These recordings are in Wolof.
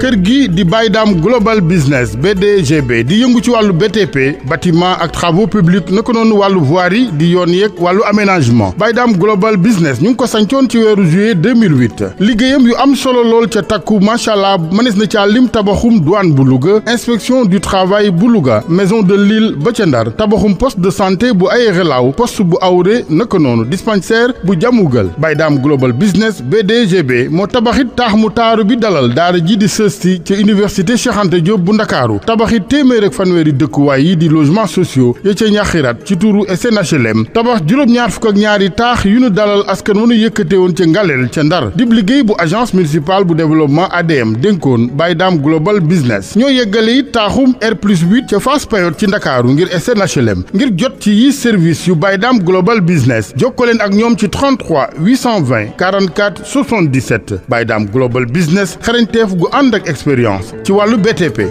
kër gi di Baye Dame Global Business BDGB di yëngu ci wàllu BTP bâtiment ak travaux publics naka noonu wàllu voirie di yoon yeeg wàllu aménagement Baye Dame Global Business ñu ngi ko sancoon ci weeru juillet 2008 liggéeyam yu am solo lool ca takku macha allah mënees na caa lim tabaxum douane bu Louga inspection du travail bu Louga maison de l'île ba ca Ndar tabaxum poste de santé bu ay relaw poste bu awre naka noonu dispensaire bu jàmmugal Baye Dame Global Business BDGB moo tabaxit taax mu taaru bi dalal daara ji di sësti ci université Cheikh Anta Diop bu ndakaaru tabaxit téeméer ak fanweeri dëkkuwaay yi di logements sociaux ya ca ñaxirat ci turu SNHLM tabax juróom-ñaar fukk ak ñaari taax yu nu dalal askan wanu yëkkate woon ca ngaleel ca ndar dib liggéey bu agence municipale bu développement ADM dénkoon Baye Dame Global Business ñoo yeggale it taaxum R plus 8 ca Fass Payotte ci ndakaaru ngir SNHLM ngir jot ci yi service yu Baye Dame Global Business jokkoo leen ak ñoom ci 33 820 44 77 Baye Dame Global Business xarañteef gu ànd ak expérience ci wàllu BTP.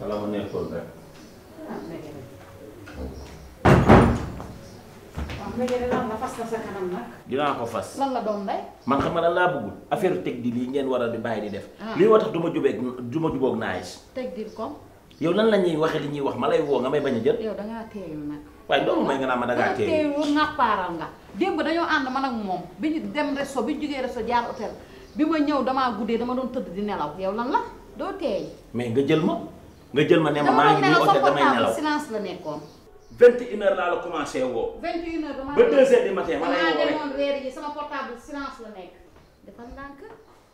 wala mu nekkoon rek. dinaa ko fas. lan la doom day. man xam nga lan laa bëggul affaire teg di lii ngeen war a di bàyyi di def. lii moo tax du ma jubeeg du ma juboog naaj. teg di ko. yow nan la ñuy waxee li ñuy wax ma lay woo nga may bañ a jël. yow da ngaa teeyul nag. waaye loolu may nga naa ma da ngaa teeyul. teeyul nga paaral nga. démb dañoo ànd man ak moom bi ñu dem resto bi ñu jugee resto jaar hôtel bi ma ñëw damaa guddee dama doon tëdd di nelaw yow lan la doo teey. mais nga jël ma nga jël ma ne ma maa ngi nii hôtel damay nelaw silence la nekkoon. 21 heures laa la commencé woo. 21 heures dama ba 2 heures du matin ma lay woo rek. sama portable silence la nekk dafa ndànk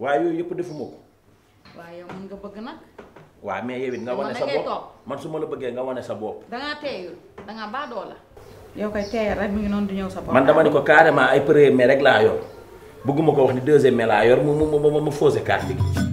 waaye yooyu yëpp defuma ko. waaye yow mën nga bëgg nag. waaw mais yow it nga wane sa bopp man su ma la bëggee nga wane sa bopp. da ngaa teeyul da ngaa baadoo la. yow koy teeyal rek mi ngi noonu du ñëw sa bopp. man dama ne ko carrément ay premier mai rek laa yor bëgguma ko wax ni deuxième mai laa yor mu mu mu mu fausé carte gi.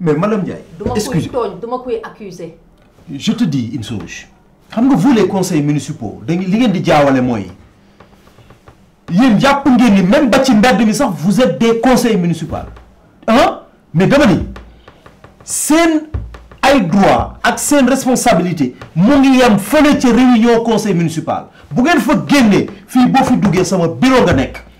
mais madame Ndiaye. excusez duma koy tooñ duma koy accuser. je te dis une chose xam nga vous les conseils municipaux da li ngeen di jaawale mooy yéen jàpp ngeen ni même ba ci mbedd mi sax vous êtes des conseils municipaux ah mais dama ni seen ay droit ak seen responsabilité mu ngi yem fële ca réunion conseil municipal bu ngeen fa génnee fii boo fi duggee sama bureau nga nekk.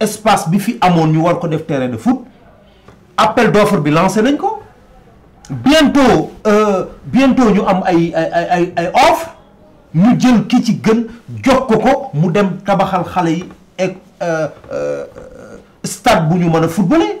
espace bi fi amoon ñu war ko def terrain de foot appel d'offre bi lancé nañ ko bientôt euh, bientôt ñu am ay ay ay ay offre ñu jël ki ci gën jox ko ko mu dem tabaxal xale yi ak euh, euh, stade bu ñu mën a footballé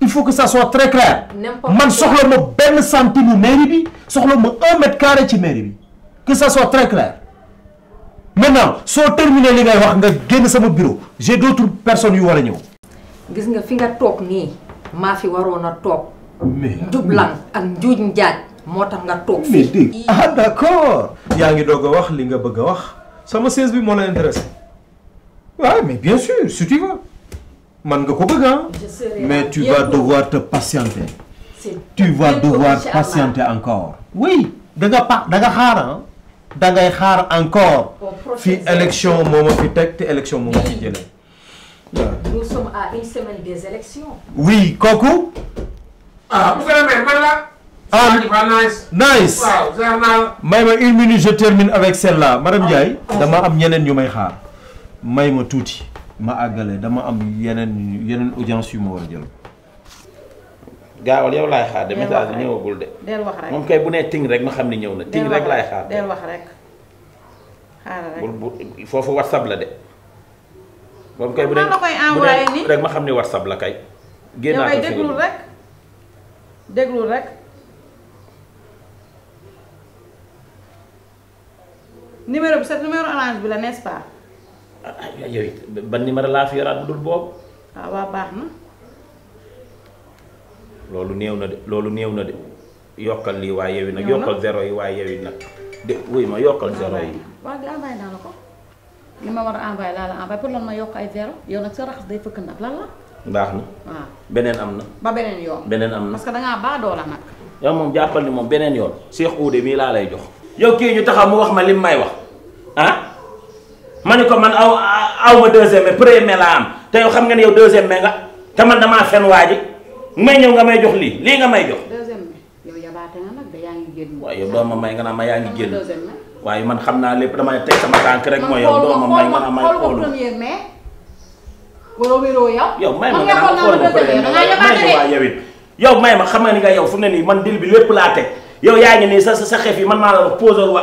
il faut que ça soit très clair man soxla ma benn centime mairie bi soxla ma un mètre carré ci mairie bi que ça soit très clair maintenant soo terminé li ngay wax nga génn sama bureau j'ai d'autres personnes yu war a ñëw gis nga fi nga toog nii maa fi waroon a toog mais jublan ak njuuj njaaj moo tax nga toog mais dégg ah d'accord yaa ngi doog a wax li nga bëgg a wax sama chaise bi moo la intéressé waaw mais bien sûr si tu veux man nga ko bëgg ah. mais tu vas devoir te patienter. tu vas devoir patienter encore. oui da nga pa da nga xaar ah. da ngay xaar encore. fi élection moo ma fi teg te élection moo ma fi jëlee. nous sommes à une semaine des élections. oui kooku. ah monsieur le maire man la. ah nice may ma une minute je termine avec celle-là madame ah. Ndiaye dama am ñeneen ñu may xaar may ma tuuti ma àggale dama am yeneen yeneen audience yu ma war a jël gaawal yow laay xaar de message ñëwagul de del wax rek moom kay bu nee ting rek ma xam ne ñëw na ting rek laay xaar del wax rek xaaral rek foofu whatsapp la de moom kay bu dee bu dee rek ma xam ne whatsapp la kay. génnaat fi déglul rek déglul rek. numéro bi sa numéro orange bi la n'est-ce pas. ah, ah yow it ban numéro laa fi yoraat bu dul boobu. waaw ah, waaw baax na. loolu néew na de loolu néew na de yokkal lii waaye yow it nag. yokkal zéro yi waaye yow it nag. de wuy ma yokkal zéro yi. waaw li ma war a envoyé laa la envoyé pour lan ma yokk ay zéro yow nag sa raxas day fëkk nag lan la. baax na. waaw beneen am na. ba beneen yoon. beneen am na parce que da ngaa baadoo la nag. yow moom jàppal ni moom beneen yoon. Cheikh Oudé mii laa lay jox. yow kii ñu taxaw mu wax ma lim may wax ah ma ne ko man aw aw ma deuxième mai premier mai laa am te yow xam nga ne yow deuxième mai nga te man damaa fen waa ji may ñëw nga may jox lii lii nga may jox. deuxième mai yow yabaate nga nag da yaa ngi génn. waaye yow doo ma may nga naan ma yaa ngi génn. waaye man xam naa lépp damay teg sama tànk rek. mooy yow doo ma may nga naan may xoolu wala wéroo yow. yow may ma nga naan ma xoolu premier mais may ma waa yow it. yow may ma xam nga ni nga yow fu mu ne nii man dil bi lépp laa teg yow yaa ngi nii sa sa xef yi man maa la wax posé wa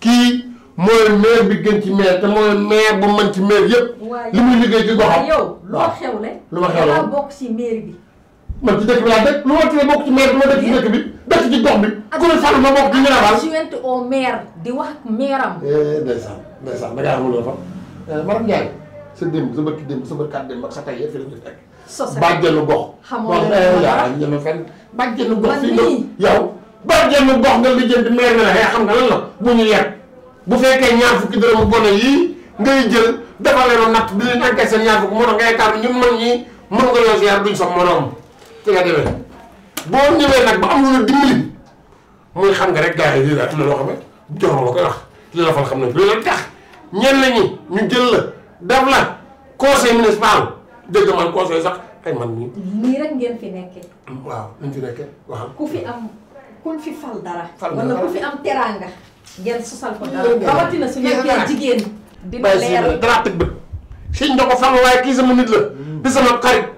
kii mooy maire bi gën ci maire te mooy maire bu man ci maire yëpp. li muy liggéey ci goxam. yow loo xewle. lu ma xewle yaa bokk ci maire bi. man ci dëkk bi laa dëkk lu ma tee bokk ci maire bi ma dëkk ci dëkk bi dëkk ci gox bi. ku ne Sall ma bokk ci Ngiraabaan. adjoint au maire di wax ak maire am. Eh, ndeysaan ndeysaan da ngaa amul loo fa. Eh, Maram Ndiaye sa démb sa bërki démb sa bërkaat démb ak sa tey yëpp fi la ñu fekk bàjjenu gox. xamoo la ne la bàjjenu fenn bàjjenu gox. fii nga yow bàjjenu gox nga lijjanti meer na la xëy xam nga lan la bu ñu yeb bu fekkee ñaar fukki dërëm bone yii ngay jël dafa leen natt di leen encaissé seen ñaar fukki moo tax ngay kàr ñun man ñii mën nga yoo si yar duñ sa moroom ci nga demee boo ñëwee nag ba am lu la dimbali. mooy xam nga rek gars yi riiraatu la loo xam ne jox ma koy wax li la fal xam nañ loolu tax ñenn ñi ñu jël la def la conseil municipal dëgg man conseil sax ay man mii. nii rek ngeen fi nekkee. waaw nañ fi nekkee waaw. ku fi am kun fi fal dara. fal dara wala ku fi am teraanga. ngeen sosal ko dara rawatina su nekkee jigéen. dina leer dara tëgg bët. sëñ da ko fal waaye kii sama nit la. di sama xarit.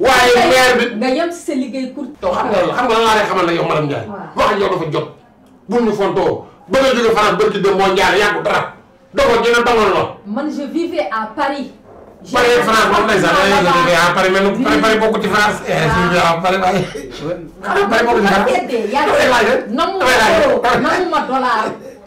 waaye maire bi nga yem si sa liggéey courte. yow xam nga xam nga lan laa lay xamal nag yow madame Ndiaye. wax ak yow dafa jot. bul ñu fontoo ba nga jóge France barki dem moo Ndiaye yàggu dara. dogoon dina dogoon la. man je vivais à Paris. Paris France moom lay sax dañuy jóge à Paris mel ni Paris bokku ci France. waaw eh, Paris waaye. Paris bokku ci France. damay laaj rek damay laaj rek.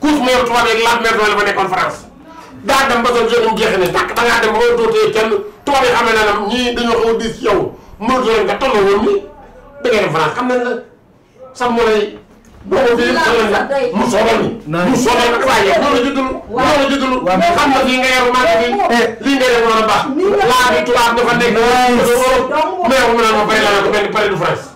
kuus mu yor tubaab yeeg laaj mer doole ba nekkoon France daa dem ba sa jeune mu jeexee ne tàkk da ngaa dem ba nga dootee kenn tubaab yi xam ne ne ñii dañoo xaw a diis ci yow mënatu leen nga tolloo woon ni da ngay dem France xam nañ la sa mooy boobu bii xam nañ la mu soobal ni mu soobal nag waaye yow loolu jëggalu loolu jëggalu xam nga fii nga yor maa ngi lii nga yor mën a baax laa bi tubaab dafa nekk mais mu naan ma bari laa ko benn pare du France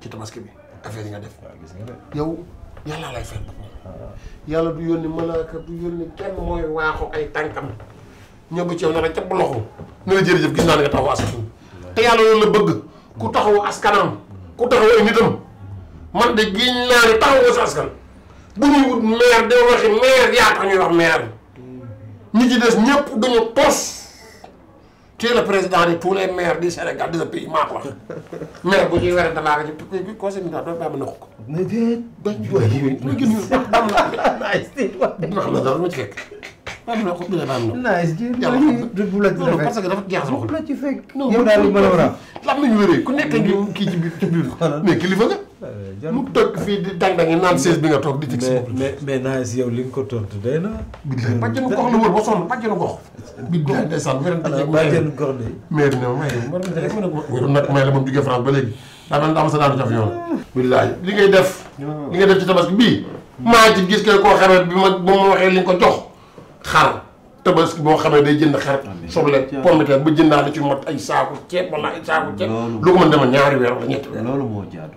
ci tabaski bi affaire yi nga def waaw gis nga de yow yàlla lay fay boppam waaw yàlla du yónni malaaka du yónni kenn mooy waaxu ay tànkam ñëw ba ci yow na la capp loxo ne la jërëjëf gis naa ne nga taxaw askan te yàlla loolu la bëgg ku taxaw askanam ku taxaw ay nitam man de giñ naa ne taxaw nga sa askan bu ñuy wut maire de waxi maire yaa tax ñuy wax maire ñi ci des ñëpp duñu tos tu es le président de tous les maires du Sénégal de ce pays maa ko wax maire bu ñuy werante maa ngi ci conseil municipal doo bàyyi ma noq ko. mais déet. ba ñu waay yow it ma gën a sax dama la am. naaj si waay. ndax ma dara ma ci fekk. bàyyi ma noq ko bi la bàyyi ma noq. naaj si yàlla xam na bu la ci loolu parce que dafa jeex sama xol. bu la ci fekk. yow daal li ma la war a. lan la ñu wéree ku nekk ngi kii ci biir ci biir. mais kilifa nga. Euh, mu toog fii di dang-dangi naan sees bi nga toog di. ci mais mais naaj si yow li nga ko tontu day na. bàjjenu gox la wër ba sonn bàjjenu gox bi bi daan desal wérante ci ba jël gor de maire ne may war na rek mën a ko wéru nag may la moom jógee France ba léegi daa mel daa ma sa daanu jaf yoon billaay li ngay def li ngay def ci tabaski bii maa ci gis kay koo xamee bi ma ba ma waxee li nga ko jox xar tabaski boo xamee day jënd xar soble pomme de terre ba jëndaale ci mot ay saaku ceeb wala ay saaku ceeb lu ko mën dema ñaari weer wala ñetti weer loolu moo jaadu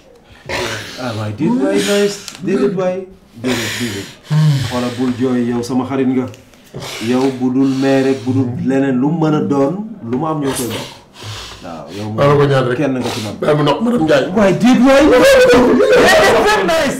ah waay déet waay nice déedéet waay déedéet déedéet xoola bul jooy yow sama xarit nga yow bu dul mee rek bu dul leneen lu mu mën a doon lu mu am ñoo koy bokk waaw yow moom Maa la ko ñaan rek. kenn nga ci man bàyyi ma noq madame Ndiaye. waay déet waay déedéet nice